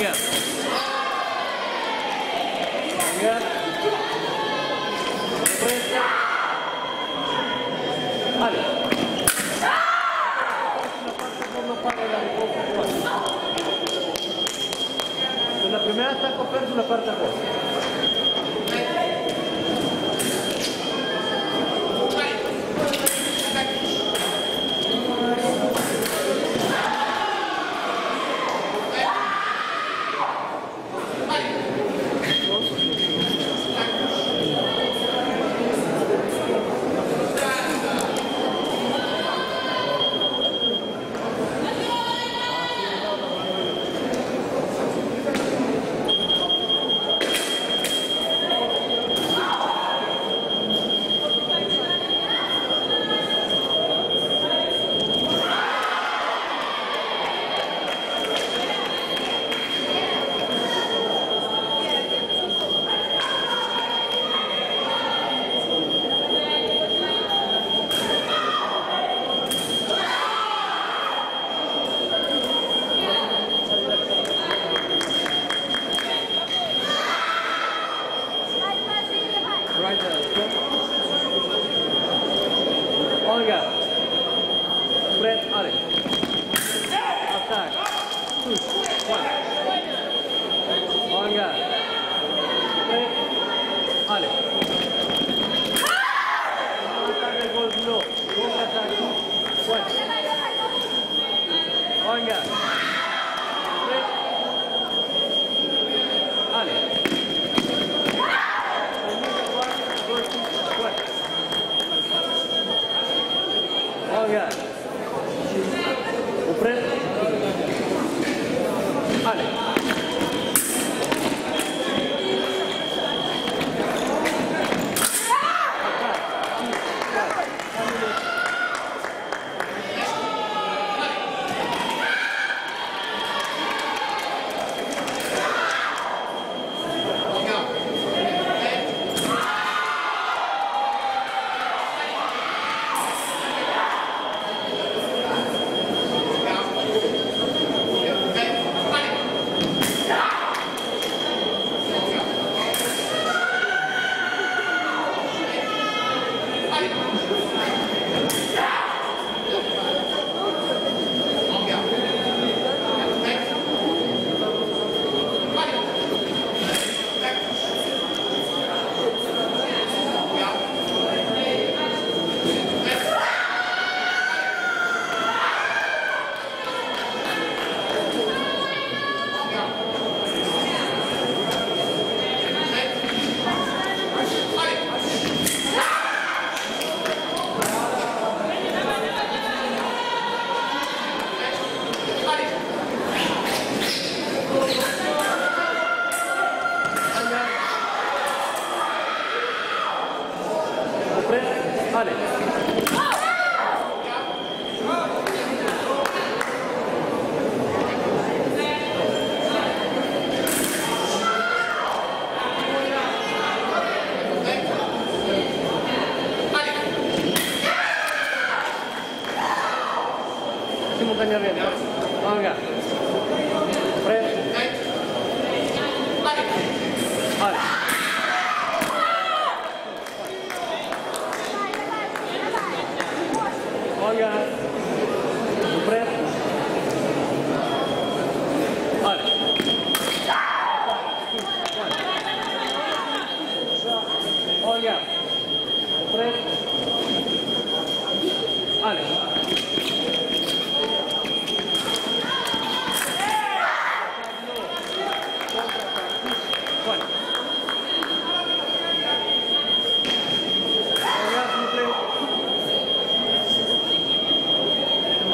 Cambiar. Cambiar. La primera está con la parte atrás. 아니야. Ale. One. Olga, upred.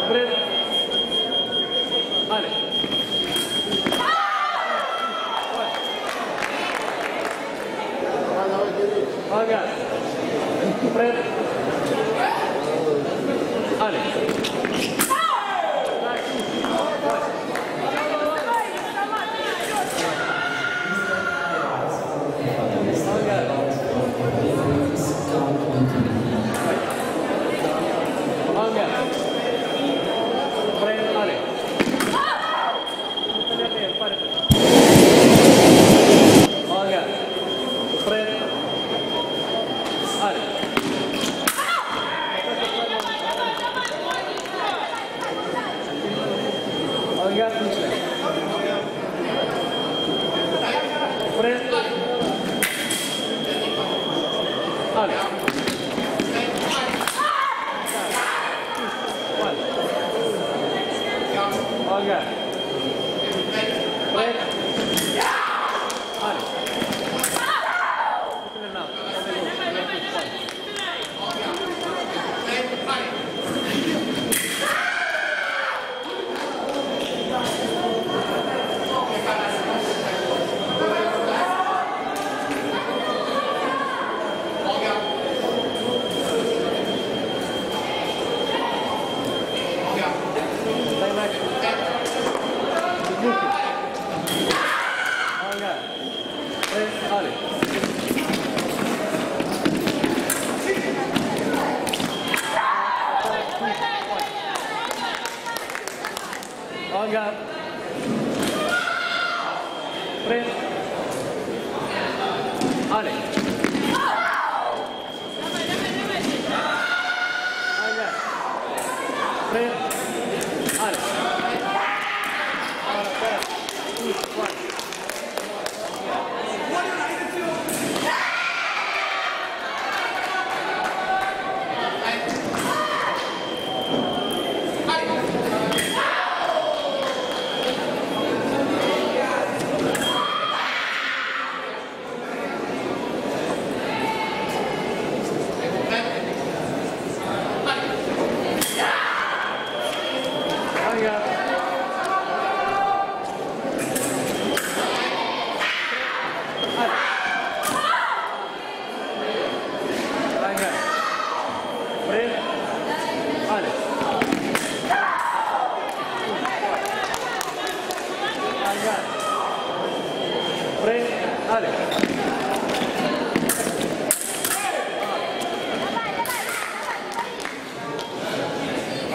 Upred. Ale. Olga. Break. Yeah! Honest. Alles.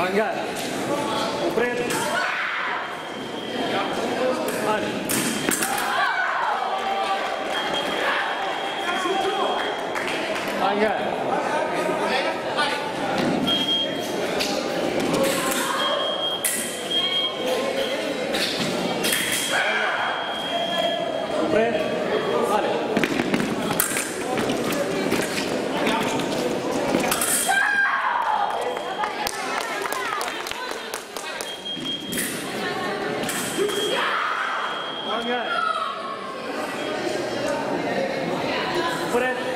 Angkat. Operate. Angkat. Thank you. Put it